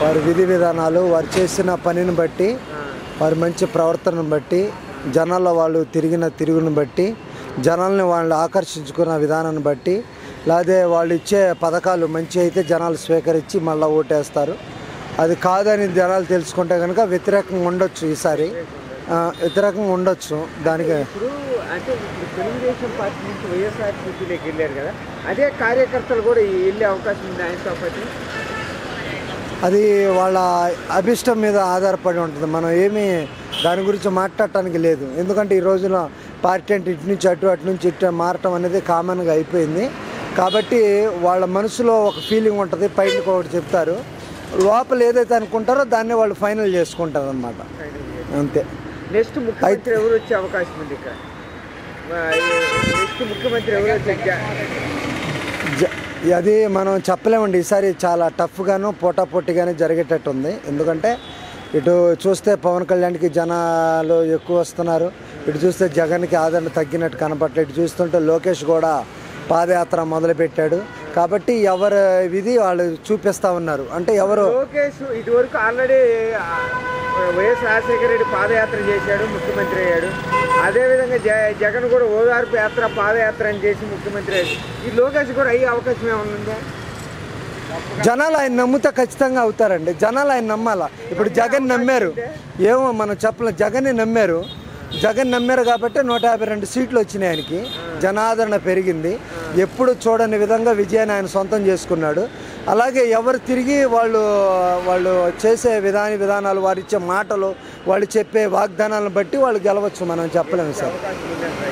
వారి విధి విధానాలు వారు చేసిన పనిని బట్టి వారి మంచి ప్రవర్తనను బట్టి జనాల్లో వాళ్ళు తిరిగిన తిరుగును బట్టి జనాల్ని వాళ్ళు ఆకర్షించుకున్న విధానాన్ని బట్టి లేదా వాళ్ళు ఇచ్చే పథకాలు మంచి అయితే జనాలు స్వీకరించి మళ్ళీ ఓటేస్తారు. అది కాదని జనాలు తెలుసుకుంటే కనుక వ్యతిరేకంగా ఉండొచ్చు ఈసారి. వ్యతిరేకంగా ఉండొచ్చు దానికి. అంటే తెలుగుదేశం పార్టీ నుంచి వైఎస్ఆర్సీపీలోకి వెళ్ళారు కదా అదే కార్యకర్తలు కూడా వెళ్ళే అవకాశం ఉంది ఆయనతో పాటు. అది వాళ్ళ అభిష్టం మీద ఆధారపడి ఉంటుంది. మనం ఏమీ దాని గురించి మాట్లాడటానికి లేదు. ఎందుకంటే ఈ రోజున పార్టీ అంటే ఇటు నుంచి అటు అటు నుంచి ఇటు మారటం అనేది కామన్గా అయిపోయింది. కాబట్టి వాళ్ళ మనసులో ఒక ఫీలింగ్ ఉంటుంది. బయటకు ఒకటి చెప్తారు. లోపల ఏదైతే అనుకుంటారో దాన్ని వాళ్ళు ఫైనల్ చేసుకుంటారు అనమాట అంతే. నెక్స్ట్ ముఖ్యమంత్రి ఎవరు వచ్చే అవకాశం ఉంది ఇక్కడ? నెక్స్ట్ ముఖ్యమంత్రి ఎవరు వచ్చే అది మనం చెప్పలేమండి. ఈసారి చాలా టఫ్గాను పోటాపోటీగానే జరిగేటట్టు ఉంది ఎందుకంటే ఇటు చూస్తే పవన్ కళ్యాణ్కి జనాలు ఎక్కువ వస్తున్నారు. ఇటు చూస్తే జగన్కి ఆదరణ తగ్గినట్టు కనపడలేదు ఇటు చూస్తుంటే లోకేష్ కూడా పాదయాత్ర మొదలుపెట్టాడు. కాబట్టి ఎవరి విధి వాళ్ళు చూపిస్తూ ఉన్నారు. అంటే ఎవరు లోకేష్ ఇదివరకు ఆల్రెడీ వైఎస్ రాజశేఖర రెడ్డి పాదయాత్ర చేశాడు ముఖ్యమంత్రి అయ్యాడు. అదేవిధంగా జ జగన్ కూడా ఓదార్పు యాత్ర పాదయాత్ర అని చేసి ముఖ్యమంత్రి ఈ లోకేష్ కూడా అయ్యే అవకాశం ఏమైనా ఉందా? జనాలు ఆయన నమ్మితే ఖచ్చితంగా అవుతారండి. జనాలు ఆయన నమ్మాలా? ఇప్పుడు జగన్ నమ్మారు. ఏమో మనం చెప్పలేం జగన్ని నమ్మారు. జగన్ నమ్మారు కాబట్టి నూట యాభై రెండు సీట్లు వచ్చినాయి ఆయనకి. జనాదరణ పెరిగింది. ఎప్పుడు చూడని విధంగా విజయాన్ని ఆయన సొంతం చేసుకున్నాడు. అలాగే ఎవరు తిరిగి వాళ్ళు వాళ్ళు చేసే విధాన విధానాలు వారు ఇచ్చే మాటలు వాళ్ళు చెప్పే వాగ్దానాలను బట్టి వాళ్ళు గెలవచ్చు మనం చెప్పలేము సార్.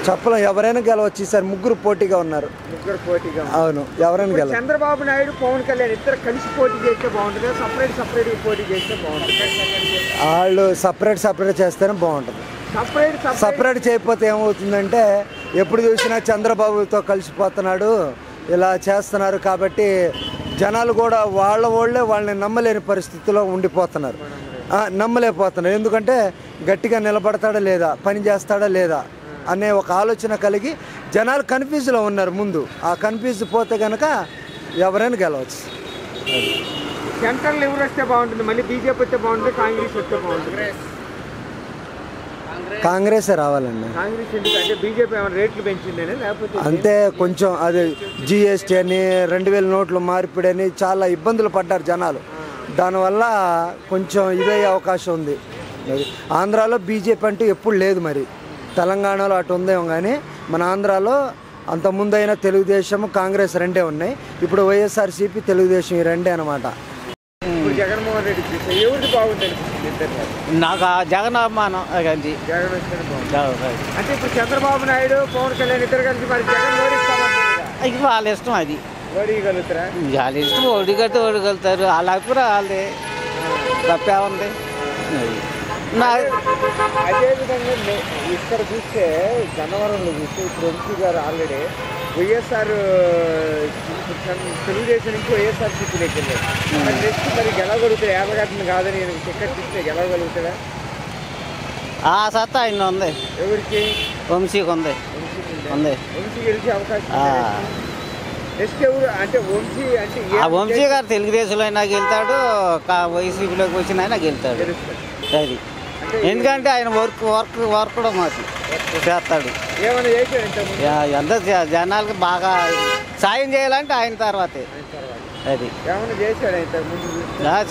చెప్పలేం. ఎవరైనా గెలవచ్చు. ఈసారి ముగ్గురు పోటీగా ఉన్నారు. ముగ్గురు పోటీగా ఉన్నారు. అవును. ఎవరైనా గెలవచ్చు. చంద్రబాబు నాయుడు పవన్ కళ్యాణ్ ఇద్దరు కలిసి పోటీ చేస్తే బాగుంటుంది. సపరేట్ సపరేట్ పోటీ చేస్తే బాగుంటుంది. వాళ్ళు సపరేట్ సపరేట్ చేస్తేనే బాగుంటుంది. సపరేట్. సపరేట్ చేయకపోతే ఏమవుతుందంటే ఎప్పుడు చూసినా చంద్రబాబుతో కలిసిపోతున్నాడు ఇలా చేస్తున్నారు కాబట్టి జనాలు కూడా వాళ్ళ వాళ్ళే వాళ్ళని నమ్మలేని పరిస్థితిలో ఉండిపోతున్నారు. నమ్మలేకపోతున్నారు. ఎందుకంటే గట్టిగా నిలబడతాడా లేదా పని చేస్తాడా లేదా అనే ఒక ఆలోచన కలిగి జనాలు కన్ఫ్యూజ్లో ఉన్నారు ముందు. ఆ కన్ఫ్యూజ్ పోతే కనుక ఎవరైనా గెలవచ్చు. సెంట్రల్ ఎవరు వస్తే బాగుంటుంది? మళ్ళీ బీజేపీ వస్తే బాగుంటుంది కాంగ్రెస్ వస్తే బాగుంటుంది కాంగ్రెసే రావాలండి కాంగ్రెస్ ఎందుకు అంటే బీజేపీ ఏమైనా రేట్లు పెంచిందేనా? లేకపోతే అంతే కొంచెం అది జిఎస్టీ అని రెండు వేల నోట్లు మార్పిడి అని చాలా ఇబ్బందులు పడ్డారు జనాలు. దానివల్ల కొంచెం ఇదయ్యే అవకాశం ఉంది. మరి ఆంధ్రాలో బీజేపీ అంటూ ఎప్పుడు లేదు మరి. తెలంగాణలో అటు ఉందేమో కానీ మన ఆంధ్రాలో అంత ముందైనా తెలుగుదేశం కాంగ్రెస్ రెండే ఉన్నాయి. ఇప్పుడు వైఎస్ఆర్సీపీ తెలుగుదేశం ఈ రెండే అనమాట జగన్మోహన్ రెడ్డి చూస్తే బాగుంటుంది ఇద్దరు నాకు ఆ జగన్ అభిమానం అది జగన్ వస్తేనే. అంటే ఇప్పుడు చంద్రబాబు నాయుడు పవన్ కళ్యాణ్ ఇద్దరు కలిసి మరి జగన్ ఓడిస్తామంటారు ఇది వాళ్ళ ఇష్టం అది. ఓడిగలుగుతారా? వాళ్ళ ఇష్టం ఓడిగడితే ఓడిగలుగుతారు. వాళ్ళ అభిప్రాయం వాళ్ళది. తప్పే ఉంది. అది. నా అదేవిధంగా నే- ఇక్కడ చూస్తే గన్నవరంలో చూస్తే ఇప్పుడు ఎంపీ గారు ఆల్రెడీ వైఎస్ఆర్ తెలుగుదేశం నుంచి వైఎస్ఆర్ సిపిలోకి వెళ్ళారు మరి నెక్స్ట్ మరి గెలవగలుగుతాడు యాభగట్టను కాదని ఈయనకి టికెట్ ఇస్తే గెలవగలుగుతాడా? ఆ సత్తా ఆయన ఉంది. ఎవరికి? వంశీకి ఉంది. ఉంది. వంశీ గెలిచే అవకాశం. నెక్స్ట్? ఎవరు? అంటే వంశీ అంటే ఆ వంశీ గారు తెలుగుదేశంలో అయినా గెలుతాడు వైసీపీలోకి వచ్చిన అయినా గెలుతాడు. అది. ఎందుకంటే ఆయన వర్క్ వర్క్ వర్క్ కూడా మాకు చేస్తాడు. ఎంత జనాలకి బాగా సాయం చేయాలంటే ఆయన తర్వాతే. అది.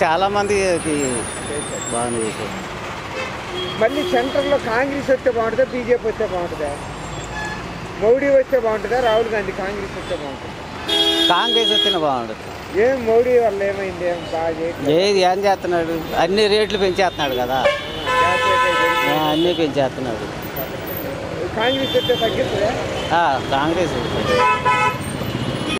చాలా మందికి బాగానే చేశాడు మళ్ళీ సెంటర్లో కాంగ్రెస్ వస్తే బాగుంటుందా? బీజేపీ వస్తే బాగుంటుందా? మోడీ వస్తే బాగుంటుందా? రాహుల్ గాంధీ కాంగ్రెస్ వస్తే బాగుంటుందా? కాంగ్రెస్ వస్తేనే బాగుంటుంది ఏం మోడీ వల్ల ఏమైంది? ఏం బాగా. ఏది ఏం చేస్తున్నాడు? అన్ని రేట్లు పెంచేస్తున్నాడు కదా గ్యాస్ రేట్ అయితే పెరిగింది. ఆ, అన్నీ పెంచేస్తున్నాడు కాంగ్రెస్ కాంగ్రెస్